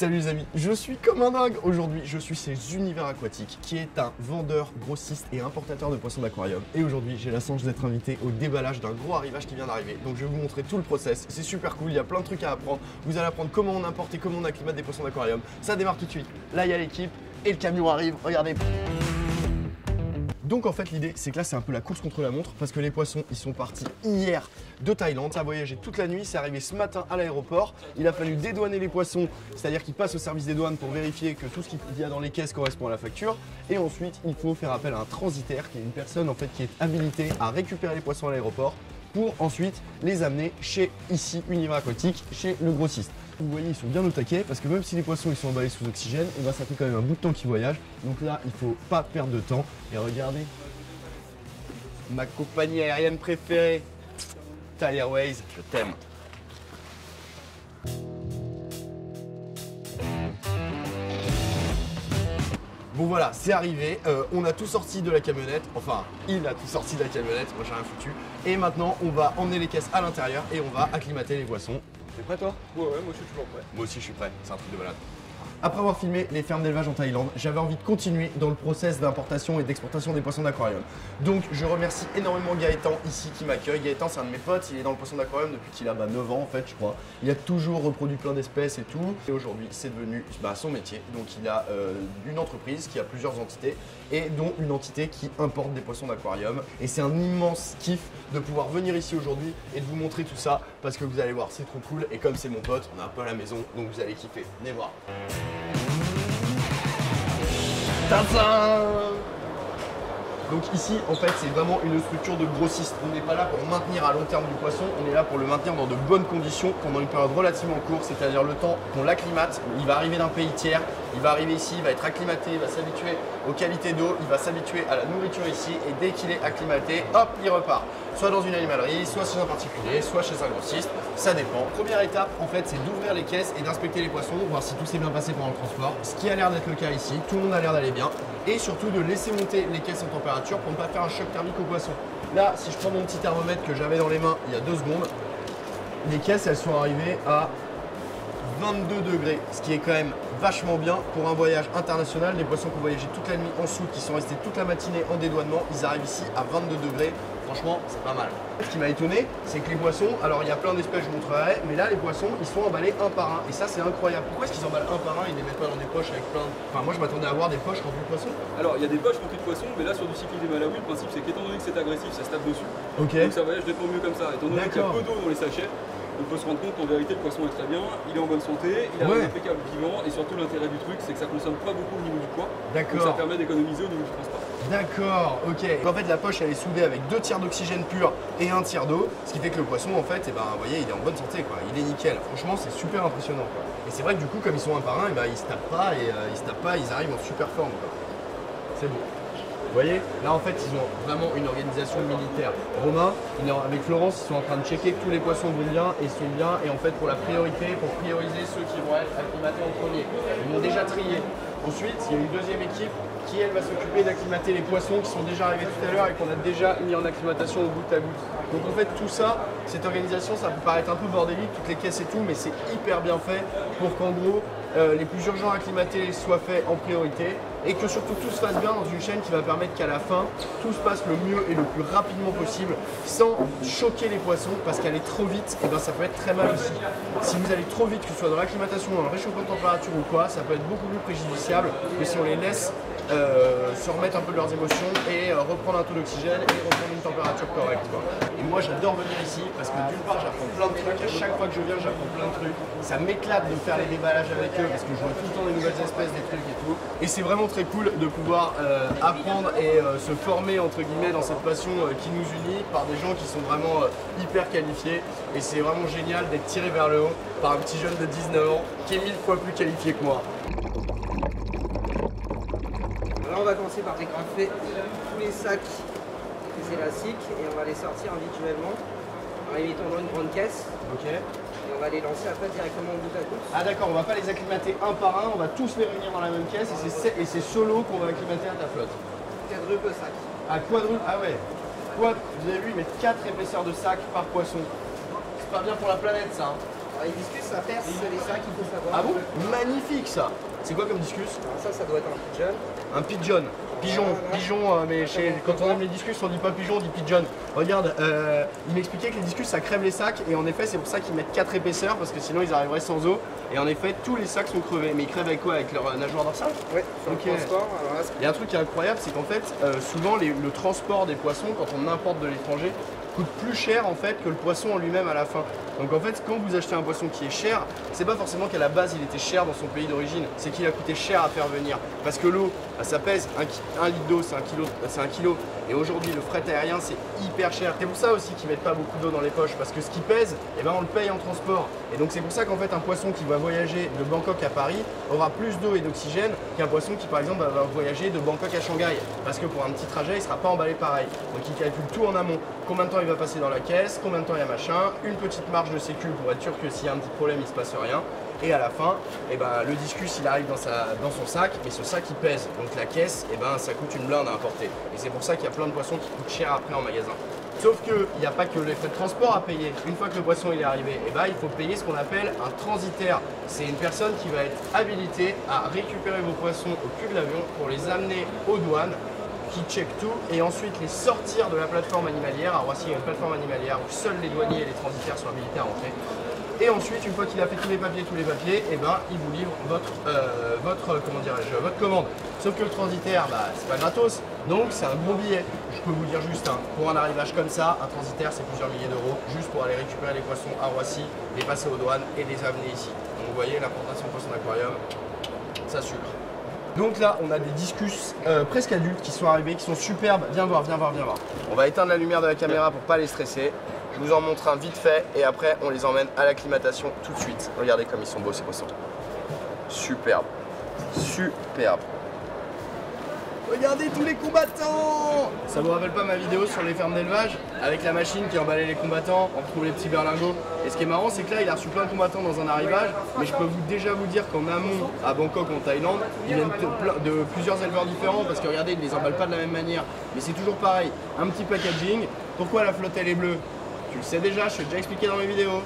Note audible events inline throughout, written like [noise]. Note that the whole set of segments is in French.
Salut les amis, je suis comme un dingue aujourd'hui. Je suis chez Univers Aquatique, qui est un vendeur, grossiste et importateur de poissons d'aquarium. Et aujourd'hui, j'ai la chance d'être invité au déballage d'un gros arrivage qui vient d'arriver. Donc je vais vous montrer tout le process. C'est super cool, il y a plein de trucs à apprendre. Vous allez apprendre comment on importe et comment on acclimate des poissons d'aquarium. Ça démarre tout de suite. Là, il y a l'équipe et le camion arrive. Regardez. Donc en fait l'idée c'est que là c'est un peu la course contre la montre parce que les poissons ils sont partis hier de Thaïlande, ça a voyagé toute la nuit, c'est arrivé ce matin à l'aéroport, il a fallu dédouaner les poissons, c'est-à-dire qu'ils passent au service des douanes pour vérifier que tout ce qu'il y a dans les caisses correspond à la facture. Et ensuite il faut faire appel à un transitaire qui est une personne en fait qui est habilitée à récupérer les poissons à l'aéroport pour ensuite les amener chez ici Univers Aquatique, chez le grossiste. Vous voyez, ils sont bien au taquet parce que même si les poissons ils sont emballés sous oxygène, et ben, ça fait quand même un bout de temps qu'ils voyagent. Donc là, il faut pas perdre de temps. Et regardez, ma compagnie aérienne préférée, Thai Airways, je t'aime. Bon voilà, c'est arrivé, euh, on a tout sorti de la camionnette, enfin il a tout sorti de la camionnette, moi j'ai rien foutu. Et maintenant on va emmener les caisses à l'intérieur et on va acclimater les poissons. T'es prêt toi? Ouais, ouais, moi je suis toujours prêt. Moi aussi je suis prêt, c'est un truc de malade. Après avoir filmé les fermes d'élevage en Thaïlande, j'avais envie de continuer dans le process d'importation et d'exportation des poissons d'aquarium. Donc je remercie énormément Gaëtan ici qui m'accueille. Gaëtan c'est un de mes potes, il est dans le poisson d'aquarium depuis qu'il a 9 bah, ans en fait je crois. Il a toujours reproduit plein d'espèces et tout. Et aujourd'hui c'est devenu bah, son métier. Donc il a euh, une entreprise qui a plusieurs entités et dont une entité qui importe des poissons d'aquarium. Et c'est un immense kiff de pouvoir venir ici aujourd'hui et de vous montrer tout ça parce que vous allez voir c'est trop cool et comme c'est mon pote, on est un peu à la maison donc vous allez kiffer. Venez voir. Donc ici, en fait, c'est vraiment une structure de grossiste. On n'est pas là pour maintenir à long terme du poisson, on est là pour le maintenir dans de bonnes conditions pendant une période relativement courte, c'est-à-dire le temps qu'on l'acclimate. Il va arriver d'un pays tiers, il va arriver ici, il va être acclimaté, il va s'habituer aux qualités d'eau, il va s'habituer à la nourriture ici, et dès qu'il est acclimaté, hop, il repart. Soit dans une animalerie, soit chez un particulier, soit chez un grossiste, ça dépend. Première étape, en fait, c'est d'ouvrir les caisses et d'inspecter les poissons, voir si tout s'est bien passé pendant le transport. Ce qui a l'air d'être le cas ici, tout le monde a l'air d'aller bien. Et surtout de laisser monter les caisses en température pour ne pas faire un choc thermique aux poissons. Là, si je prends mon petit thermomètre que j'avais dans les mains il y a deux secondes, les caisses, elles sont arrivées à 22 degrés, ce qui est quand même vachement bien pour un voyage international. Les poissons qui ont voyagé toute la nuit en soute, qui sont restés toute la matinée en dédouanement, ils arrivent ici à 22 degrés. Franchement, c'est pas mal. Ce qui m'a étonné, c'est que les poissons, alors il y a plein d'espèces, je vous montrerai, mais là les poissons, ils sont emballés un par un. Et ça, c'est incroyable. Pourquoi est-ce qu'ils emballent un par un? Ils les mettent pas dans des poches avec plein de... Enfin, moi je m'attendais à avoir des poches remplies de poissons. Alors, il y a des poches remplies de poissons, mais là sur du cycle des Malawi, le principe c'est qu'étant donné que c'est agressif, ça se tape dessus. Ok. Donc ça voyage nettement mieux comme ça. Étant donné qu'il y a peu d'eau dans les sachets, on peut se rendre compte qu'en vérité le poisson est très bien, il est en bonne santé, il a Ouais. un impeccable piment, et surtout l'intérêt du truc c'est que ça consomme pas beaucoup au niveau du poids. Donc ça D'accord. permet d'économiser au niveau du transport. D'accord, ok. En fait, la poche, elle est soudée avec deux tiers d'oxygène pur et un tiers d'eau, ce qui fait que le poisson, en fait, eh ben, vous voyez, il est en bonne santé, quoi. Il est nickel. Franchement, c'est super impressionnant, quoi. Et c'est vrai que du coup, comme ils sont un par un, eh ben, ils se tapent pas et euh, ils se tapent pas, ils arrivent en super forme, quoi. C'est beau. Vous voyez, là en fait ils ont vraiment une organisation militaire. Romain, avec Florence, ils sont en train de checker que tous les poissons vont bien et sont bien. Et en fait pour la priorité, pour prioriser ceux qui vont être acclimatés en premier. Ils m'ont déjà trié. Ensuite, il y a une deuxième équipe qui elle va s'occuper d'acclimater les poissons qui sont déjà arrivés tout à l'heure et qu'on a déjà mis en acclimatation au bout à bout. Donc en fait tout ça, cette organisation, ça peut paraître un peu bordélique, toutes les caisses et tout, mais c'est hyper bien fait pour qu'en gros euh, les plus urgents acclimatés soient faits en priorité et que surtout tout se fasse bien dans une chaîne qui va permettre qu'à la fin, tout se passe le mieux et le plus rapidement possible sans choquer les poissons parce qu'aller trop vite, et ben, ça peut être très mal aussi. Si vous allez trop vite, que ce soit dans l'acclimatation, dans le réchauffement de température ou quoi, ça peut être beaucoup plus préjudiciable que si on les laisse euh, se remettre un peu de leurs émotions et euh, reprendre un taux d'oxygène et reprendre une température correcte. Et moi j'adore venir ici parce que d'une part j'apprends plein de trucs, à chaque fois que je viens j'apprends plein de trucs. Ça m'éclate de faire les déballages avec eux parce que je vois tout le temps des nouvelles espèces, des trucs et tout. Et c'est vraiment très cool de pouvoir euh, apprendre et se former entre guillemets dans cette passion qui nous unit par des gens qui sont vraiment hyper qualifiés. Et c'est vraiment génial d'être tiré vers le haut par un petit jeune de 19 ans qui est mille fois plus qualifié que moi. On va commencer par dégrafer tous les sacs des élastiques et on va les sortir individuellement en les mettant dans une grande caisse Ok. et on va les lancer après directement goutte à goutte. Ah d'accord, on va pas les acclimater un par un, on va tous les réunir dans la même caisse et c'est et c'est solo qu'on va acclimater à ta flotte. Quadruple sac. À quadruple, ah ouais. Quad, vous avez vu, ils mettent 4 épaisseurs de sac par poisson. C'est pas bien pour la planète ça. hein. Alors, les discus, ça perce les sacs, il faut savoir. Ah bon? Magnifique ça C'est quoi comme discus? Alors, ça, ça doit être un pigeon. Un pigeon. Pigeon, Voilà. pigeon, euh, mais chez- quand on aime les discus, on dit pas pigeon, on dit pigeon. Regarde, euh, il m'expliquait que les discus ça crève les sacs, et en effet, c'est pour ça qu'ils mettent 4 épaisseurs, parce que sinon ils arriveraient sans eau. Et en effet, tous les sacs sont crevés. Mais ils crèvent avec quoi? Avec leur euh, nageoire dorsale? Ouais, sur le transport. Alors là, Il y a un truc qui est incroyable, c'est qu'en fait, souvent les- le transport des poissons, quand on importe de l'étranger, coûte plus cher en fait que le poisson en lui-même à la fin. Donc en fait, quand vous achetez un poisson qui est cher, c'est pas forcément qu'à la base il était cher dans son pays d'origine, c'est qu'il a coûté cher à faire venir. Parce que l'eau, bah, ça pèse un, un litre d'eau, c'est un kilo, c'est un kilo. Et aujourd'hui, le fret aérien, c'est hyper cher. C'est pour ça aussi qu'ils mettent pas beaucoup d'eau dans les poches, parce que ce qui pèse, eh ben, on le paye en transport. Et donc c'est pour ça qu'en fait, un poisson qui va voyager de Bangkok à Paris aura plus d'eau et d'oxygène qu'un poisson qui, par exemple, va voyager de Bangkok à Shanghai. Parce que pour un petit trajet, il sera pas emballé pareil. Donc il calcule tout en amont. Combien de temps il va passer dans la caisse, combien de temps il y a machin, une petite marge de sécu pour être sûr que s'il y a un petit problème, il se passe rien. Et à la fin, eh ben, le discus il arrive dans, son sac, mais ce sac il pèse. Donc la caisse, eh ben, ça coûte une blinde à importer. Et c'est pour ça qu'il y a plein de poissons qui coûtent cher après en magasin. Sauf qu'il n'y a pas que les frais de transport à payer. Une fois que le poisson est arrivé, eh ben, il faut payer ce qu'on appelle un transitaire. C'est une personne qui va être habilitée à récupérer vos poissons au cul de l'avion pour les amener aux douanes qui check tout et ensuite les sortir de la plateforme animalière. À Roissy, il y a une plateforme animalière où seuls les douaniers et les transitaires sont habilités à rentrer. Et ensuite, une fois qu'il a fait tous les papiers, tous les papiers, et ben, il vous livre votre, euh, votre, comment dirais-je, votre commande. Sauf que le transitaire, bah, c'est pas gratos, donc c'est un gros billet. Je peux vous dire juste, hein, pour un arrivage comme ça, un transitaire, c'est plusieurs milliers d'euros, juste pour aller récupérer les poissons à Roissy, les passer aux douanes et les amener ici. Donc vous voyez, l'importation de poissons d'aquarium, ça sucre. Donc là, on a des discus euh, presque adultes qui sont arrivés, qui sont superbes. Viens voir, viens voir, viens voir. On va éteindre la lumière de la caméra pour pas les stresser. Je vous en montre un vite fait et après on les emmène à l'acclimatation tout de suite. Regardez comme ils sont beaux ces poissons. Superbe. Superbe. Regardez tous les combattants Ça vous rappelle pas ma vidéo sur les fermes d'élevage Avec la machine qui emballait les combattants, on retrouve les petits berlingots. Et ce qui est marrant, c'est que là, il a reçu plein de combattants dans un arrivage, mais je peux vous déjà vous dire qu'en amont, à Bangkok, en Thaïlande, ils viennent de, de plusieurs éleveurs différents, parce que regardez, ils ne les emballent pas de la même manière. Mais c'est toujours pareil, un petit packaging. Pourquoi la flotte elle est bleue? Tu le sais déjà, je t'ai déjà expliqué dans mes vidéos.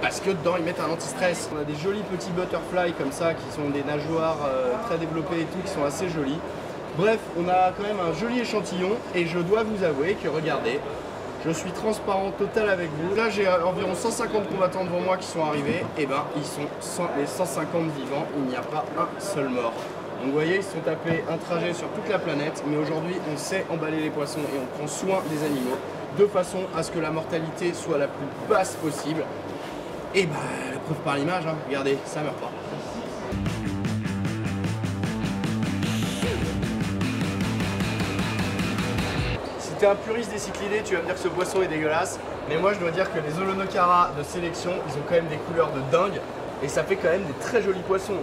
Parce que dedans ils mettent un anti-stress. On a des jolis petits butterflies comme ça qui sont des nageoires euh, très développées et tout, qui sont assez jolis. Bref, on a quand même un joli échantillon et je dois vous avouer que regardez, je suis transparent total avec vous. Là j'ai euh, environ 150 combattants devant moi qui sont arrivés, et ben ils sont 100 les 150 vivants, il n'y a pas un seul mort. Donc vous voyez, ils se sont tapés un trajet sur toute la planète, mais aujourd'hui on sait emballer les poissons et on prend soin des animaux de façon à ce que la mortalité soit la plus basse possible. Et bah la preuve par l'image, hein. regardez, ça meurt pas. Si t'es un puriste des cyclidés, tu vas me dire que ce poisson est dégueulasse. Mais moi, je dois dire que les Olonokara de sélection, ils ont quand même des couleurs de dingue. Et ça fait quand même des très jolis poissons.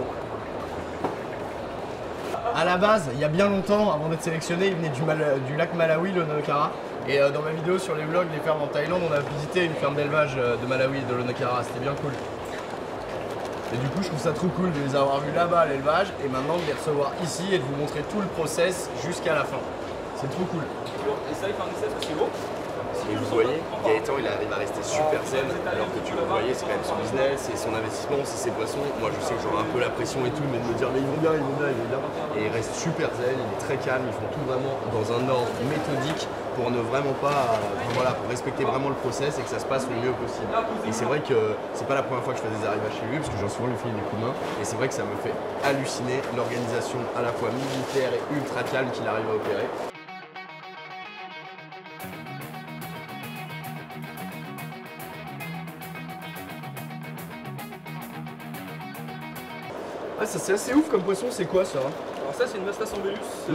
À la base, il y a bien longtemps, avant d'être sélectionné, il venait du, lac Malawi, l'Olonokara. Et euh, dans ma vidéo sur les vlogs des fermes en Thaïlande, on a visité une ferme d'élevage euh, de Malawi et de l'Olonokara. C'était bien cool. Et du coup, je trouve ça trop cool de les avoir vus là-bas à l'élevage et maintenant de les recevoir ici et de vous montrer tout le process jusqu'à la fin. C'est trop cool. Et ça, il fait un essai parce que c'est beau. Et vous voyez, Gaëtan il arrive à rester super zen, alors que tu le voyais, c'est quand même son business, c'est son investissement, c'est ses poissons. Moi je sais que j'aurai un peu la pression et tout, mais de me dire mais ils vont bien, ils vont bien, ils vont bien. Et il reste super zen, il est très calme, ils font tout vraiment dans un ordre méthodique pour ne vraiment pas, euh, voilà, pour respecter vraiment le process et que ça se passe le mieux possible. Et c'est vrai que c'est pas la première fois que je fais des arrivages chez lui, parce que j'en souvent lui filer des coups de main. Et c'est vrai que ça me fait halluciner l'organisation à la fois militaire et ultra calme qu'il arrive à opérer. Ah, ça c'est assez ouf comme poisson, c'est quoi ça? Alors ça, c'est une Mastas ambellus. Euh,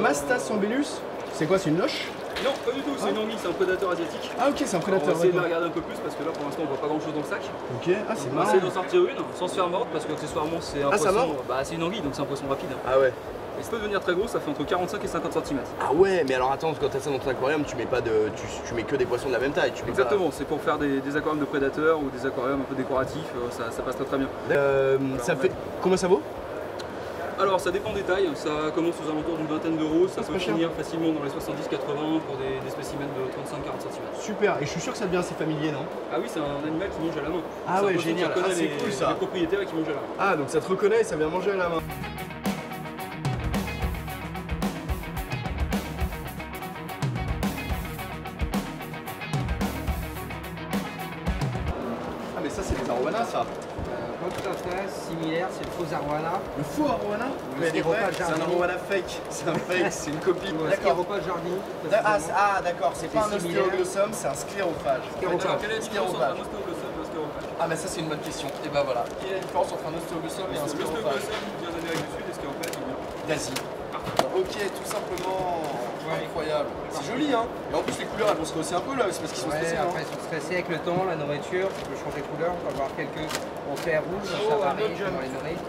C'est quoi, c'est une loche Non, pas du tout, c'est une anguille, c'est un prédateur asiatique. Ah ok, c'est un On va prédateur. essayer de la regarder un peu plus parce que là pour l'instant on voit pas grand chose dans le sac. Ok, ah c'est On va marrant. essayer d'en sortir une sans se faire mordre parce que accessoirement c'est un Ah, ça mord bah c'est une anguille donc c'est un poisson rapide. Ah ouais. Et ça peut devenir très gros, ça fait entre 45 et 50 cm. Ah ouais, mais alors attends, quand t'as ça dans ton aquarium, tu mets pas de, tu, tu mets que des poissons de la même taille. Tu mets pas- Exactement, c'est pour faire des, des aquariums de prédateurs ou des aquariums un peu décoratifs, euh, ça, ça passe très très bien. Euh, ça fait combien ça vaut? Alors ça dépend des tailles, ça commence aux alentours d'une vingtaine d'euros, ça peut finir facilement dans les 70-80 pour des, des spécimens de 35-40 cm. Super, et je suis sûr que ça devient assez familier, non? Ah oui, c'est un animal qui mange à la main. Ah ouais, génial. Ah, c'est cool, ça. les propriétaires qui mange à la main. Ah, donc ça te reconnaît et ça vient manger à la main. Ah, mais ça, c'est des arowanas, ça. Pas tout à fait, similaire, c'est le faux arwana. Le faux Le stéropa C'est un arowana fake. C'est un fake, c'est une copie. Le D'accord. Stéropa jardini. Ah, ah, d'accord, c'est pas un ostéoglossum, c'est un sclérophage. Sclérophage. Alors, quelle est la différence entre Sclérophage. un ostéoglossum et un sclérophage Ah, mais ça, c'est une bonne question. Et ben voilà. Quelle est la différence entre un ostéoglossum et un sclérophage L'ostéoglossum vient d'Amérique du Sud et sclérophage il vient d'Asie. Ok, tout simplement. Incroyable. C'est joli, hein Et en plus, les couleurs, elles vont se rehausser un peu là, c'est parce qu'ils sont Ouais, stressés. hein. après ils sont stressés avec le temps, la nourriture, ça peut changer de couleur, on peut avoir quelques en fer rouge, ça varie dans les nourris.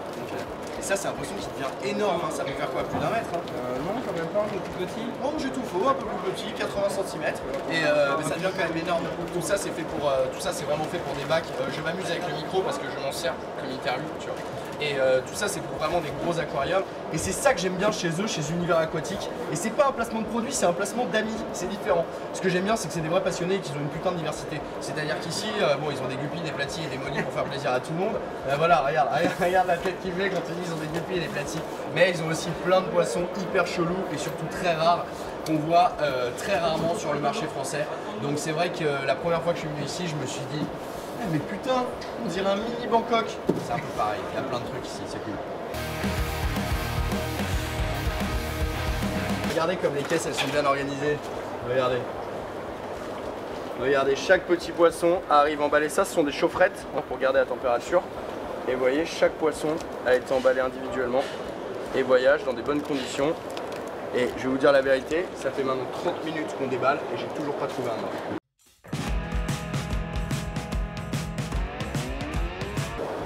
Et ça, c'est un poisson qui devient énorme. hein. Ça peut faire quoi Plus d'un mètre hein. Euh, non, quand même pas, un peu plus petit. Bon, j'ai tout faux, un peu plus petit, 80 cm. Et euh, mais ça devient quand même énorme. Tout ça, c'est fait pour, euh, tout ça, c'est vraiment fait pour des bacs. Euh, je m'amuse avec le micro parce que je m'en sers comme interview, tu vois. Et euh, tout ça, c'est pour vraiment des gros aquariums. Et c'est ça que j'aime bien chez eux, chez Univers Aquatique. Et c'est pas un placement de produit, c'est un placement d'amis. C'est différent. Ce que j'aime bien, c'est que c'est des vrais passionnés et qu'ils ont une putain de diversité. C'est-à-dire qu'ici, euh, bon, ils ont des guppies, des platis et des molis pour faire plaisir à tout le monde. Euh, voilà, regarde, [laughs] regarde la tête qu'ils fait quand ils ont des guppies et des platis. Mais ils ont aussi plein de poissons hyper chelous et surtout très rares qu'on voit très rarement sur le marché français. Donc c'est vrai que la première fois que je suis venu ici, je me suis dit, Ah, mais putain, on dirait un mini Bangkok. C'est un peu pareil, il y a plein de trucs ici, c'est cool. Regardez comme les caisses elles sont bien organisées. Regardez. Regardez, chaque petit poisson arrive emballé. Ça, ce sont des chaufferettes hein, pour garder la température. Et vous voyez, chaque poisson a été emballé individuellement et voyage dans des bonnes conditions. Et je vais vous dire la vérité, ça fait maintenant 30 minutes qu'on déballe et j'ai toujours pas trouvé un mort.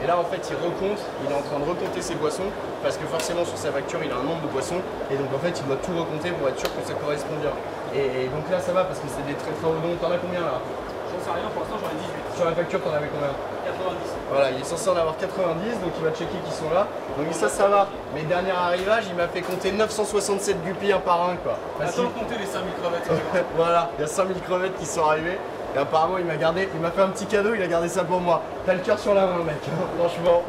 Là en fait il recompte, il est en train de recompter ses boissons parce que forcément sur sa facture il a un nombre de boissons et donc en fait il doit tout recompter pour être sûr que ça correspond bien. Et, et donc là ça va parce que c'est des très très hauts dons. T'en as combien là? J'en sais rien, pour l'instant j'en ai 18. Sur la facture t'en avais combien? 90. Voilà, il est censé en avoir 90, donc il va checker qu'ils sont là. Donc ça, ça va. Mais dernier arrivage, il m'a fait compter 967 guppies un par un, quoi. Attends compter les 5000 crevettes. [laughs] voilà, il y a 5000 crevettes qui sont arrivées. Et apparemment, il m'a gardé, il m'a fait un petit cadeau, il a gardé ça pour moi. T'as le cœur sur la main, mec. hein, Franchement,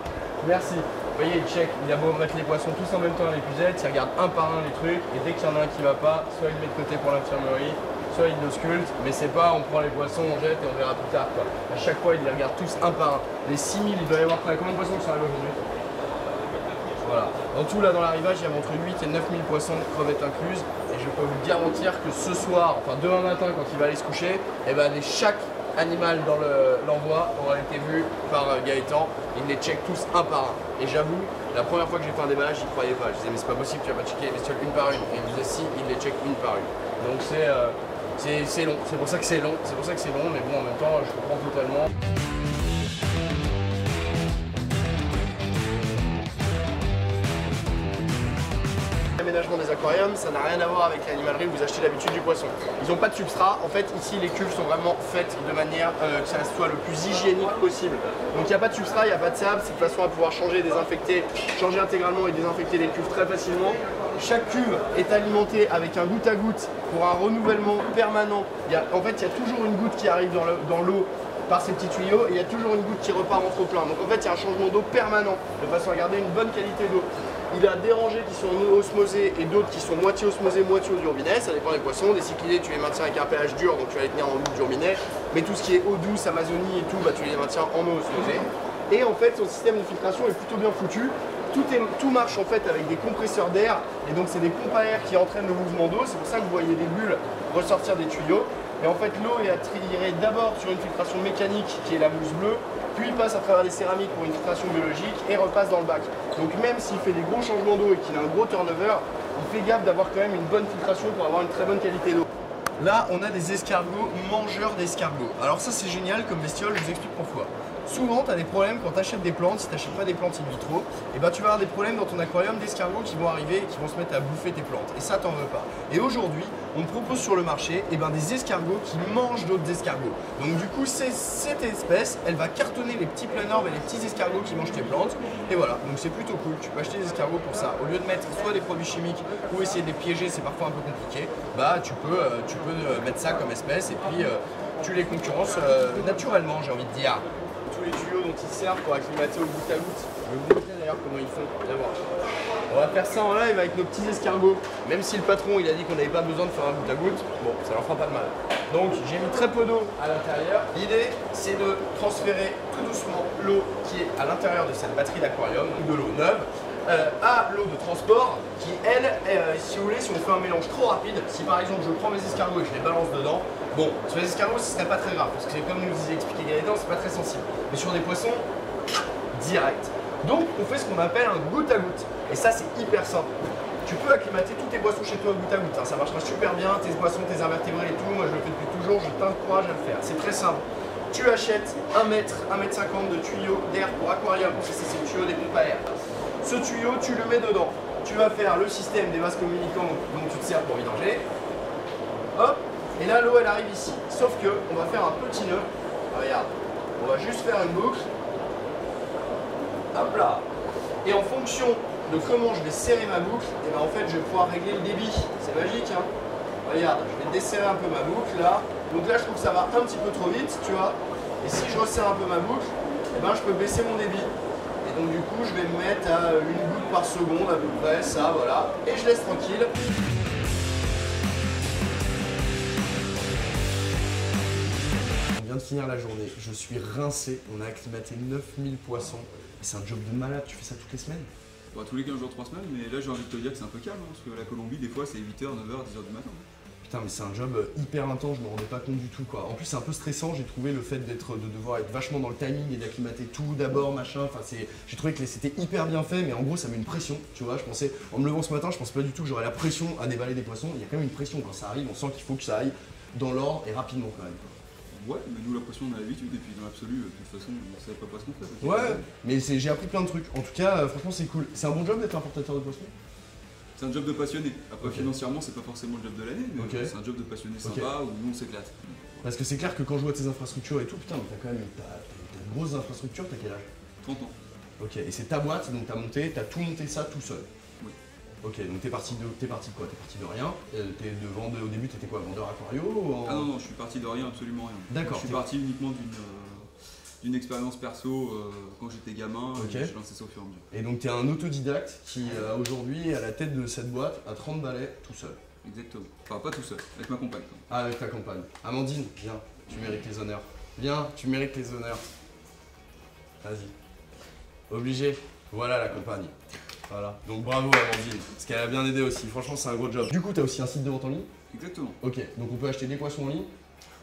merci. Vous voyez, il check, il a beau mettre les poissons tous en même temps à l'épuisette, il regarde un par un les trucs, et dès qu'il y en a un qui va pas, soit il le met de côté pour l'infirmerie, soit il l'ausculte, mais c'est pas on prend les poissons, on jette et on verra plus tard quoi. À chaque fois, il les regarde tous un par un. Les 6000, il doit y avoir combien de poissons qui sont arrivés aujourd'hui? Voilà. En tout, là, dans l'arrivage, il y a entre 8 et 9000 poissons, crevettes incluses, je peux vous garantir que ce soir, enfin demain matin, quand il va aller se coucher, eh ben, chaque animal dans le- l'envoi aura été vu par euh, Gaëtan. Il les check tous un par un. Et j'avoue, la première fois que j'ai fait un déballage, j'y croyais pas. Je disais, mais c'est pas possible, tu vas pas checker les bestioles une par une. Et il me disait, si, il les check une par une. Donc euh, c'est long. C'est pour ça que c'est long. C'est pour ça que c'est long, mais bon, en même temps, je comprends totalement. Des aquariums, ça n'a rien à voir avec l'animalerie où vous achetez d'habitude du poisson. Ils n'ont pas de substrat. En fait, ici, les cuves sont vraiment faites de manière euh, que ça soit le plus hygiénique possible. Donc, il n'y a pas de substrat, il n'y a pas de sable. C'est de façon à pouvoir changer, désinfecter, changer intégralement et désinfecter les cuves très facilement. Chaque cuve est alimentée avec un goutte à goutte pour un renouvellement permanent. En fait, il y a toujours une goutte qui arrive dans le- dans l'eau par ces petits tuyaux et il y a toujours une goutte qui repart en trop plein. Donc en fait il y a un changement d'eau permanent de façon à garder une bonne qualité d'eau. Il a des rangées qui sont osmosées et d'autres qui sont moitié osmosées, moitié eau du robinet, ça dépend des poissons. Des cyclidés tu les maintiens avec un pH dur donc tu vas les tenir en eau du robinet. Mais tout ce qui est eau douce, Amazonie et tout, bah, tu les maintiens en eau osmosée. Et en fait son système de filtration est plutôt bien foutu. Tout marche en fait avec des compresseurs d'air et donc c'est des pompes à air qui entraînent le mouvement d'eau. C'est pour ça que vous voyez des bulles ressortir des tuyaux. Et en fait, l'eau est attirée d'abord sur une filtration mécanique qui est la mousse bleue, puis passe à travers des céramiques pour une filtration biologique et repasse dans le bac. Donc même s'il fait des gros changements d'eau et qu'il a un gros turnover, il fait gaffe d'avoir quand même une bonne filtration pour avoir une très bonne qualité d'eau. Là, on a des escargots mangeurs d'escargots. Alors ça, c'est génial comme bestiole, je vous explique pourquoi. Souvent tu as des problèmes quand tu achètes des plantes, si tu n'achètes pas des plantes in vitro, et tu vas avoir des problèmes dans ton aquarium d'escargots qui vont arriver et qui vont se mettre à bouffer tes plantes. Et ça, t'en veux pas. Et aujourd'hui, on propose sur le marché et ben, des escargots qui mangent d'autres escargots. Donc du coup, c'est cette espèce, elle va cartonner les petits planeurs et les petits escargots qui mangent tes plantes. Et voilà, donc c'est plutôt cool. Tu peux acheter des escargots pour ça. Au lieu de mettre soit des produits chimiques ou essayer de les piéger, c'est parfois un peu compliqué. Bah tu peux, euh, tu peux euh, mettre ça comme espèce et puis euh, tu les concurrences naturellement, j'ai envie de dire. Les tuyaux dont ils servent pour acclimater au goutte à goutte. Je vais vous montrer d'ailleurs comment ils font. Viens voir. On va faire ça en live avec nos petits escargots. Même si le patron il a dit qu'on n'avait pas besoin de faire un goutte à goutte, bon, ça leur fera pas de mal. Donc j'ai mis très peu d'eau à l'intérieur. L'idée c'est de transférer tout doucement l'eau qui est à l'intérieur de cette batterie d'aquarium, de l'eau neuve, à l'eau de transport qui elle, euh, si vous voulez, si on fait un mélange trop rapide, si par exemple je prends mes escargots et que je les balance dedans, bon, sur les escargots ce serait pas très grave parce que comme nous expliqué Gaëtan, c'est pas très sensible. Mais sur des poissons, direct. Donc on fait ce qu'on appelle un goutte à goutte. Et ça c'est hyper simple. Tu peux acclimater tous tes boissons chez toi goutte à goutte. hein. Ça marchera super bien, tes boissons, tes invertébrés et tout. Moi je le fais depuis toujours, je t'encourage à le faire. C'est très simple. Tu achètes 1 mètre, 1 mètre 50 de tuyau d'air pour aquarium. Ça c'est le tuyau des pompes à air. Ce tuyau, tu le mets dedans. Tu vas faire le système des vases communicants dont tu te sers pour vidanger. Hop, et là l'eau elle arrive ici. Sauf que on va faire un petit nœud. Ah, regarde, on va juste faire une boucle. Hop là. Et en fonction de comment je vais serrer ma boucle, et ben en fait je vais pouvoir régler le débit. C'est magique hein. Regarde, je vais desserrer un peu ma boucle là. Donc là je trouve que ça va un petit peu trop vite, tu vois. Et si je resserre un peu ma boucle, et ben je peux baisser mon débit. Donc du coup je vais me mettre à une goutte par seconde à peu près, ça voilà. Et je laisse tranquille. On vient de finir la journée, je suis rincé, on a acclimaté 9000 poissons. C'est un job de malade, tu fais ça toutes les semaines? Bon, tous les 15 jours, 3 semaines, mais là j'ai envie de te dire que c'est un peu calme, hein, parce que la Colombie, des fois, c'est 8h, 9h, 10h du matin. Putain mais c'est un job euh, hyper intense, je me rendais pas compte du tout quoi. En plus c'est un peu stressant, j'ai trouvé le fait d'être de devoir être vachement dans le timing et d'acclimater tout d'abord machin, enfin c'est j'ai trouvé que c'était hyper bien fait mais en gros ça met une pression, tu vois, je pensais en me levant ce matin, je pensais pas du tout que j'aurais la pression à déballer des poissons, il y a quand même une pression quand ça arrive, on sent qu'il faut que ça aille dans l'ordre et rapidement quand même. Ouais, mais nous, la pression, on a l'habitude, et puis dans l'absolu, de toute façon, on savait pas pas ce qu'on fait. Ouais, mais j'ai appris plein de trucs. En tout cas, euh, franchement, c'est cool. C'est un bon job d'être importateur de poissons? C'est un job de passionné. Après, financièrement, c'est pas forcément le job de l'année, mais c'est un job de passionné sympa où nous, on s'éclate. Parce que c'est clair que quand je vois tes infrastructures et tout, putain, mais t'as quand même t'as, de grosses infrastructures, t'as quel âge? 30 ans. Ok, et c'est ta boîte, donc t'as monté, t'as tout monté ça tout seul? Oui. Ok, donc t'es parti de, t'es parti de quoi? T'es parti de rien? Euh, t'es de vendre, Au début, t'étais quoi? Vendeur aquario en- Ah non, non, je suis parti de rien, absolument rien. D'accord, Je suis parti uniquement d'une euh, d'une expérience perso euh, quand j'étais gamin, et j'ai lancé ça au fur et à mesure. Et donc t'es un autodidacte qui euh, aujourd'hui est à la tête de cette boîte à 30 balais tout seul. Exactement. Enfin, pas tout seul, avec ma compagne. quand même. Ah, avec ta compagne. Amandine, viens, tu mérites les honneurs. Viens, tu mérites les honneurs. Vas-y. Obligé. Voilà la compagne. Voilà. Donc bravo Amandine, parce qu'elle a bien aidé aussi. Franchement, c'est un gros job. Du coup, t'as aussi un site de vente en ligne? Exactement. Ok, donc on peut acheter des poissons en ligne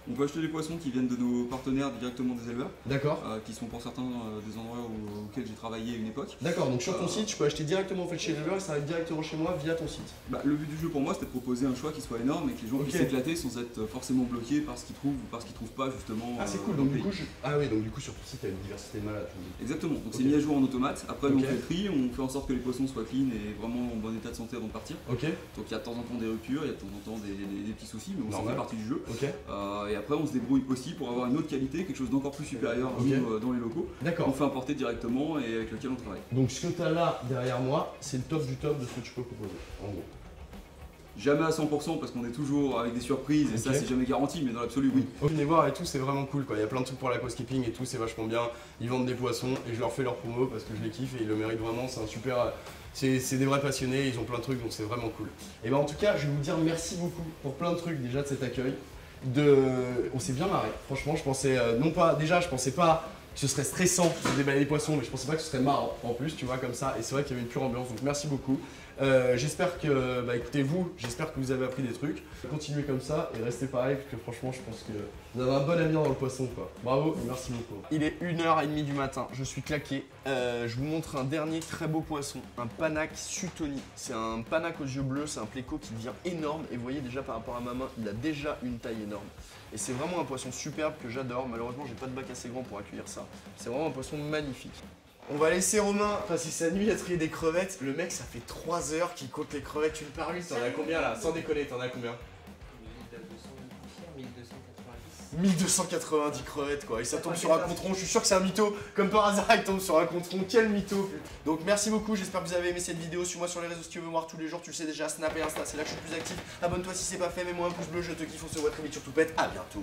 On peut acheter des poissons qui viennent de nos partenaires directement des éleveurs, D'accord. euh, qui sont pour certains euh, des endroits où- auxquels j'ai travaillé à une époque. D'accord, donc sur ton Euh. site, je peux acheter directement en fait chez l'éleveur et ça arrive directement chez moi via ton site. Bah, le but du jeu pour moi c'était de proposer un choix qui soit énorme et que les gens puissent s'éclater sans être forcément bloqués par ce qu'ils trouvent ou par ce qu'ils trouvent pas justement. Ah, c'est cool, donc du coup, je... ah oui, donc du coup, sur ton site, t'as une diversité de malades. tu. Exactement, donc c'est mis à jour en automate. Après, nous Ok. on fait le tri, on fait en sorte que les poissons soient clean et vraiment en bon état de santé avant de partir. Ok, Donc il y a de temps en temps des ruptures, il y a de temps en temps des, des- des petits soucis, mais Normal. fait partie du jeu. ok, Euh, et après, on se débrouille aussi pour avoir une autre qualité, quelque chose d'encore plus supérieur nous, euh, dans les locaux. d'accord. On fait importer directement et avec lequel on travaille. Donc ce que t'as là derrière moi, c'est le top du top de ce que tu peux proposer, en gros. Jamais à 100% parce qu'on est toujours avec des surprises et ça c'est jamais garanti, mais dans l'absolu oui. Venez voir et tout, c'est vraiment cool quoi. Il y a plein de trucs pour l'aquascaping et tout, c'est vachement bien. Ils vendent des poissons et je leur fais leur promo parce que je les kiffe et ils le méritent vraiment. C'est un super. C'est c'est des vrais passionnés, ils ont plein de trucs donc c'est vraiment cool. Et ben en tout cas, je vais vous dire merci beaucoup pour plein de trucs déjà de cet accueil. On s'est bien marré. Franchement, je pensais. euh, non pas. Déjà, je pensais pas que ce serait stressant de déballer les poissons, mais je pensais pas que ce serait marrant en plus, tu vois, comme ça. Et c'est vrai qu'il y avait une pure ambiance donc merci beaucoup. Euh, j'espère que, bah écoutez vous, j'espère que vous avez appris des trucs. Continuez comme ça et restez pareil parce que franchement je pense que vous avez un bon avenir dans le poisson quoi. Bravo merci beaucoup. Il est 1h30 du matin, je suis claqué. Euh, je vous montre un dernier très beau poisson, un panac sutoni. C'est un panac aux yeux bleus, c'est un pléco qui devient énorme et vous voyez déjà par rapport à ma main, il a déjà une taille énorme. Et c'est vraiment un poisson superbe que j'adore. Malheureusement, j'ai pas de bac assez grand pour accueillir ça. C'est vraiment un poisson magnifique. On va laisser Romain passer sa nuit à trier des crevettes. Le mec, ça fait 3 heures qu'il compte les crevettes une par une. T'en as combien là? Sans déconner, t'en as combien? 1290 crevettes quoi, et ça tombe sur un contron, je suis sûr que c'est un mytho, comme par hasard il tombe sur un contron, quel mytho. Donc merci beaucoup, j'espère que vous avez aimé cette vidéo, suis-moi sur les réseaux si tu veux me voir tous les jours, tu le sais déjà, Snap et Insta, c'est là que je suis plus actif, abonne-toi si c'est pas fait, mets-moi un pouce bleu, je te kiffe, on se voit très vite sur Toupette, à bientôt